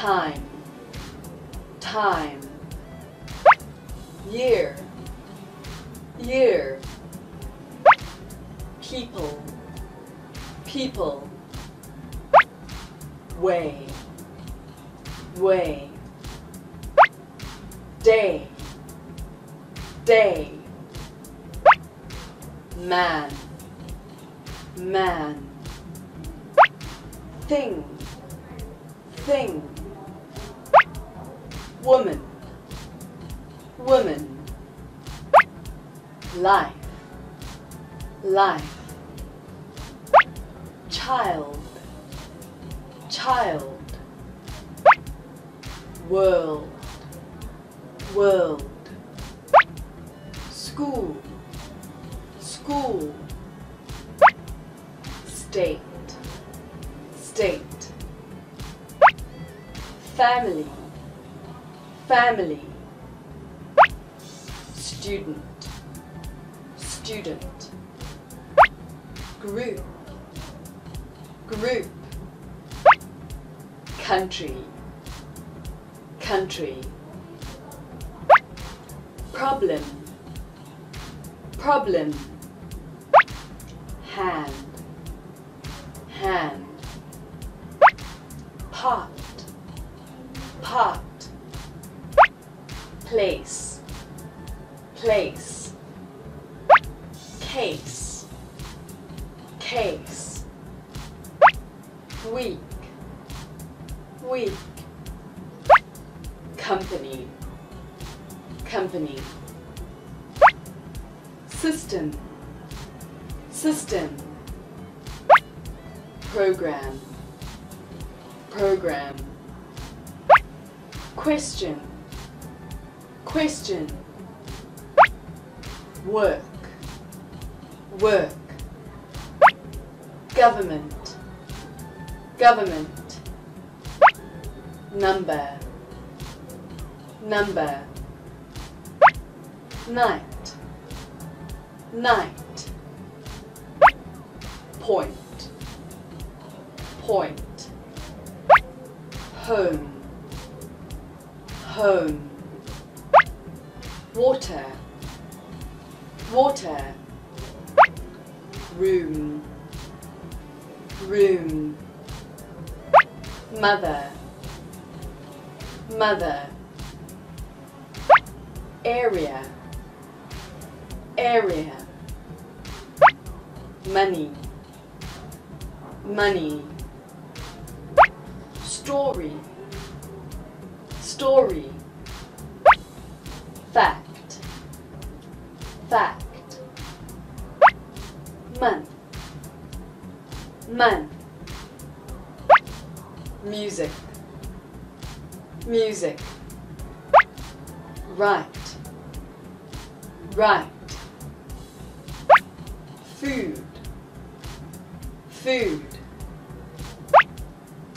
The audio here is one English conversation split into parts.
time, time, year, year, people, people, way, way, day, day, man, man, thing, thing, woman, woman, life, life, child, child, world, world, school, school, state, state, family, family, student, student, group, group, country, country, problem, problem, hand, place, case, case, week, week, company, company, system, system, program, program, question, question, work, work, government, government, number, number, night, night, point, point, home, home, water, water, room, room, mother, mother, area, area, money, money, story, story, fact, fact, month, month, music, music, right, right, food, food,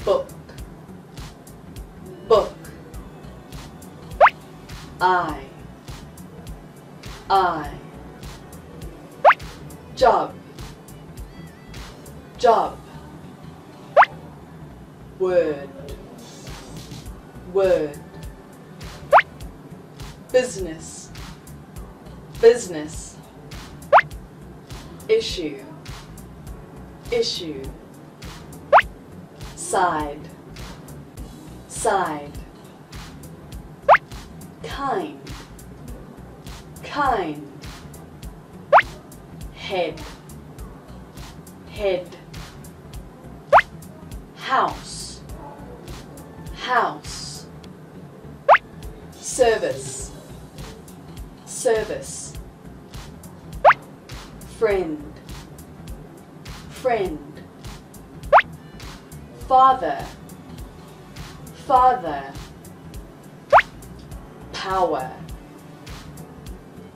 book, book, eye, job, word, word, business, business, issue, issue, side, side, kind, kind, head, head, house, house, service, service, friend, friend, father, father, power,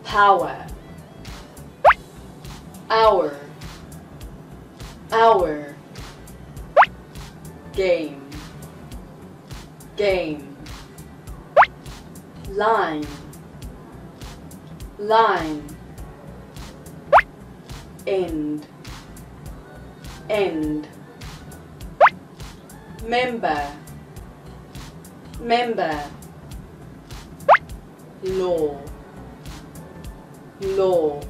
power, hour, hour, game, game, line, line, end, end, member, member. Law. Law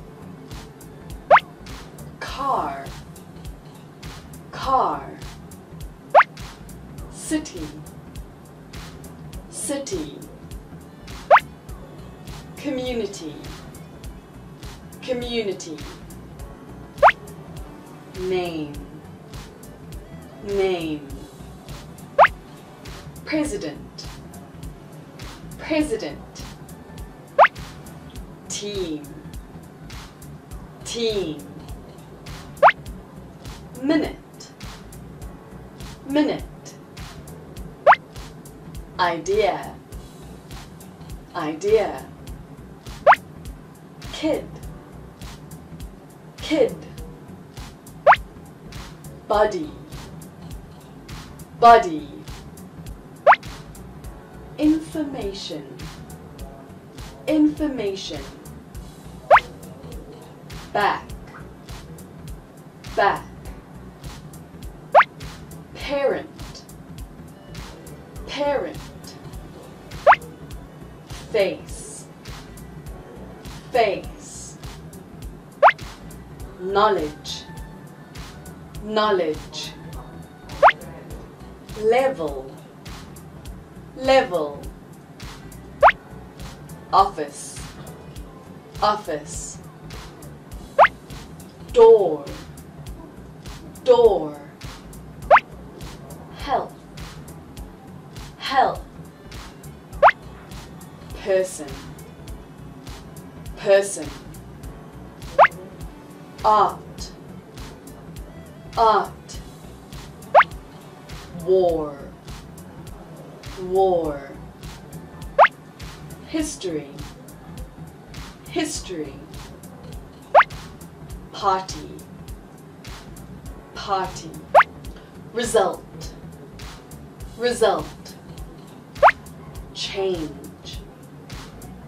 community. Name. Name. President. President. Team. Team. Minute. Minute. Idea. Idea. Kid kid. Body body information. Information. Back. Back. Parent. Parent. Face. Face knowledge. Knowledge. Level. Level. Office. Office. Door. Door. Health health person. Person art. Art. War. War. History. History. Party. Party. Result. Result. Change.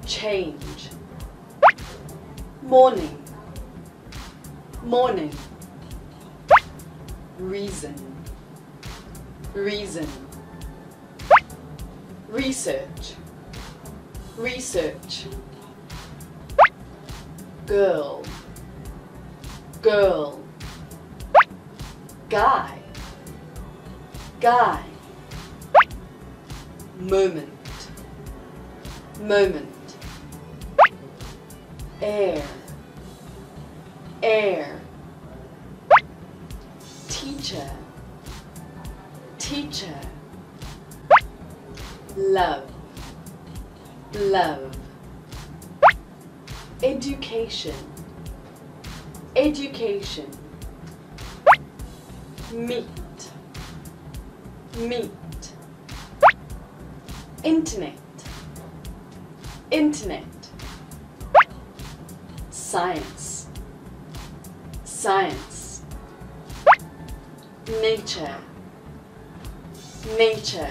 Change. Morning morning. Reason. Reason. Research. Research. Girl. Girl. Guy. Guy. Moment. Moment. Air air. Teacher. Teacher. Love. Love. Education. Education. Meat. Meat. Internet. Internet. Science science. Nature. Nature